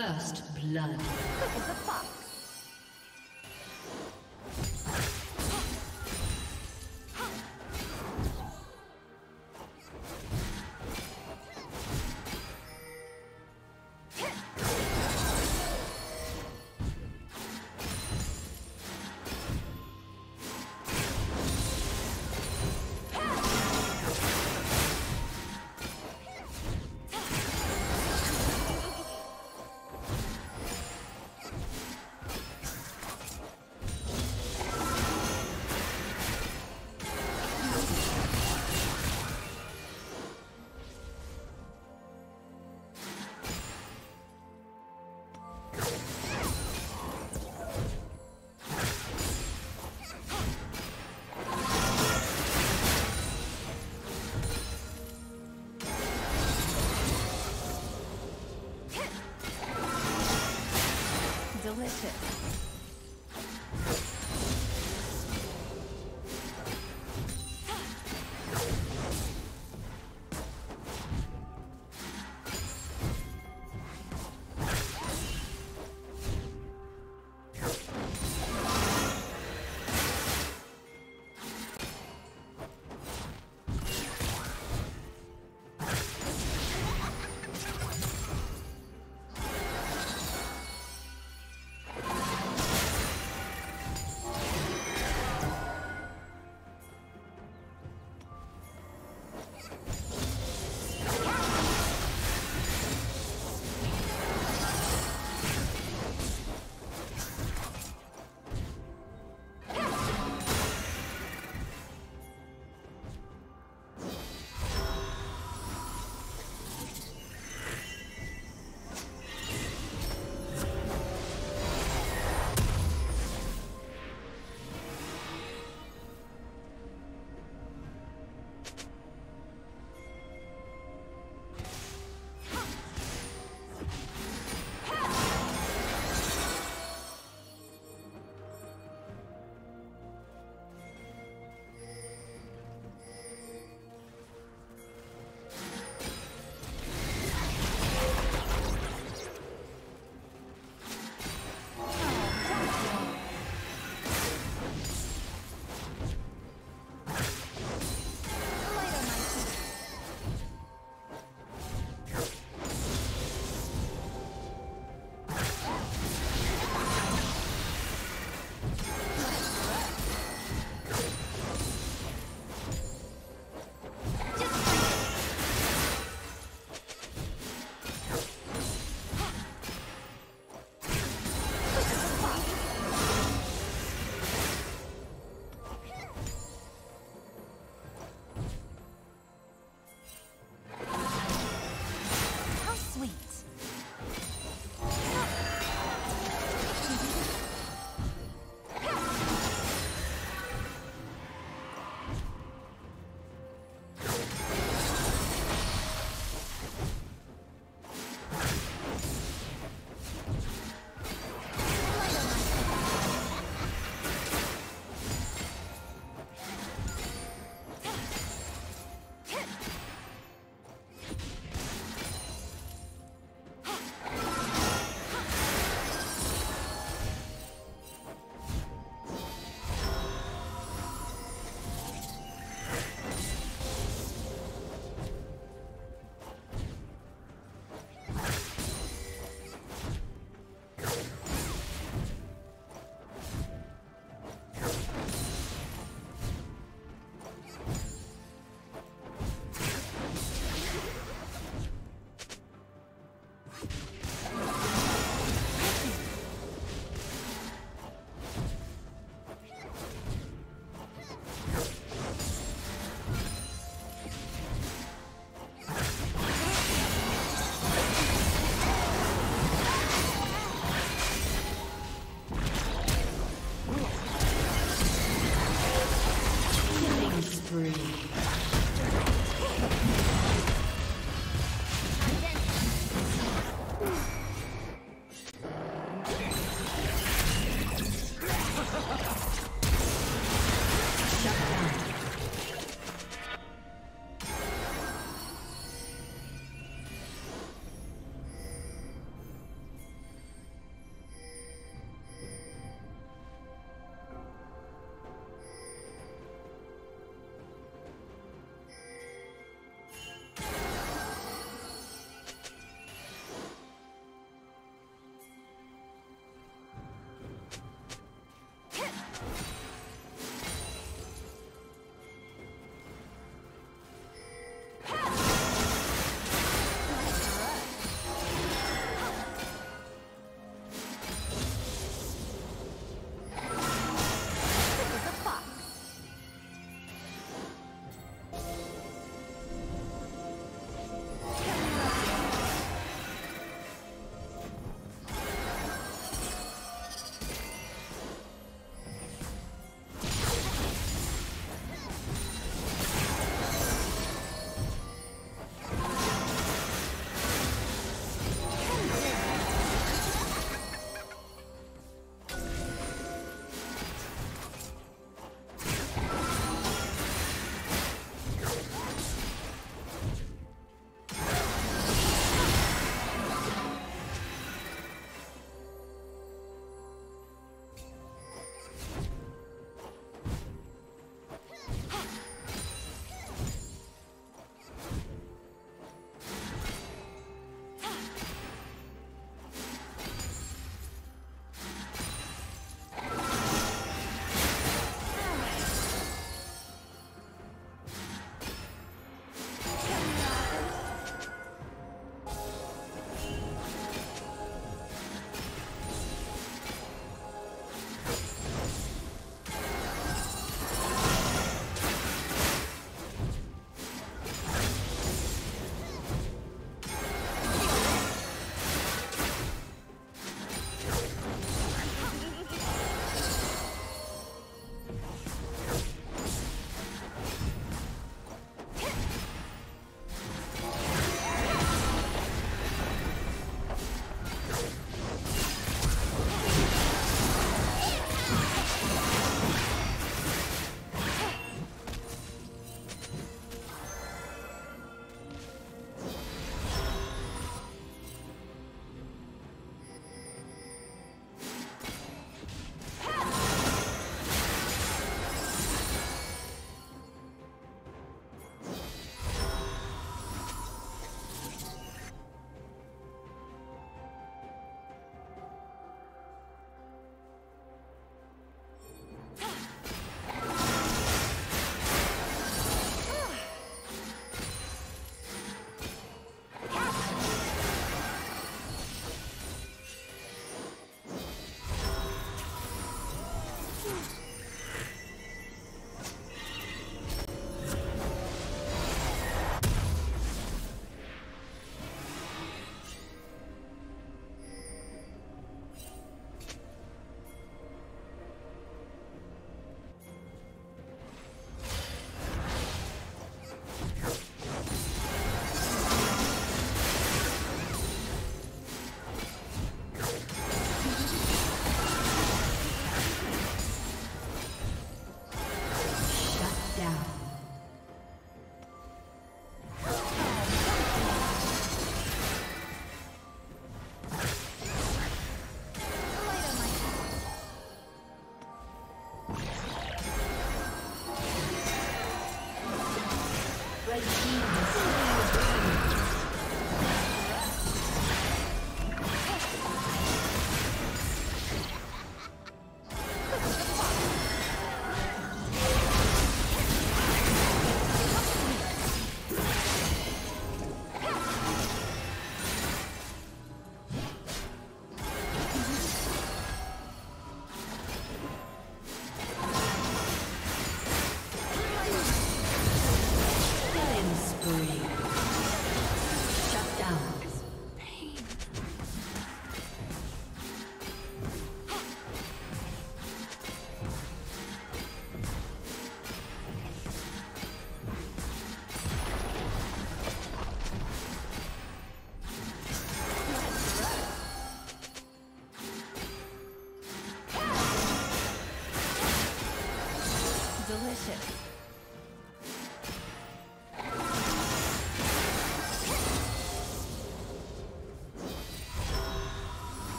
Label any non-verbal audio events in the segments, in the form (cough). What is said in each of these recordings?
First blood. (laughs)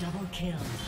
Double kill.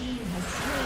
team has.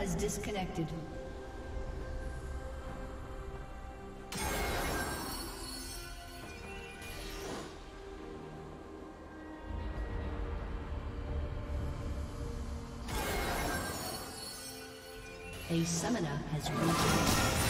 Has disconnected. A summoner has reached.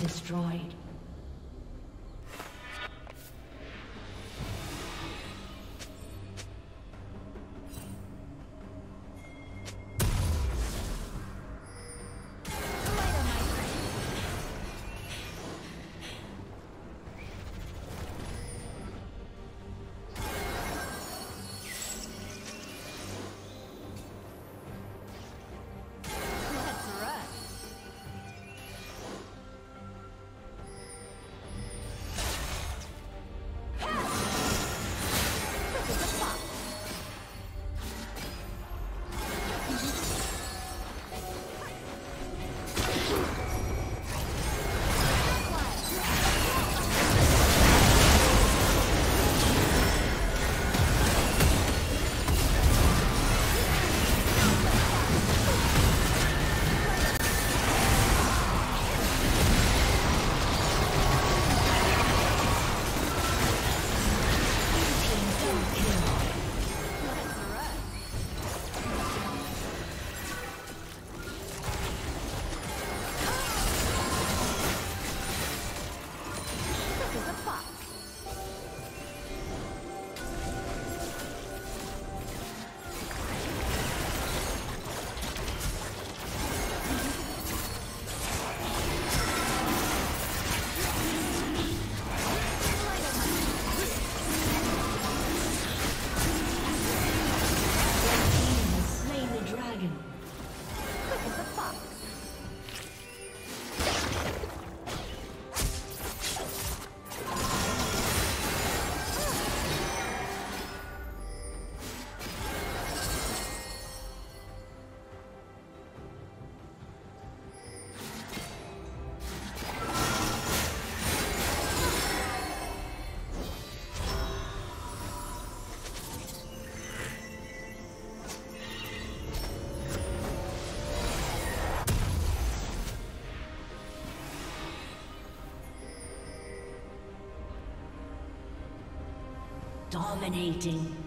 Destroyed. Dominating.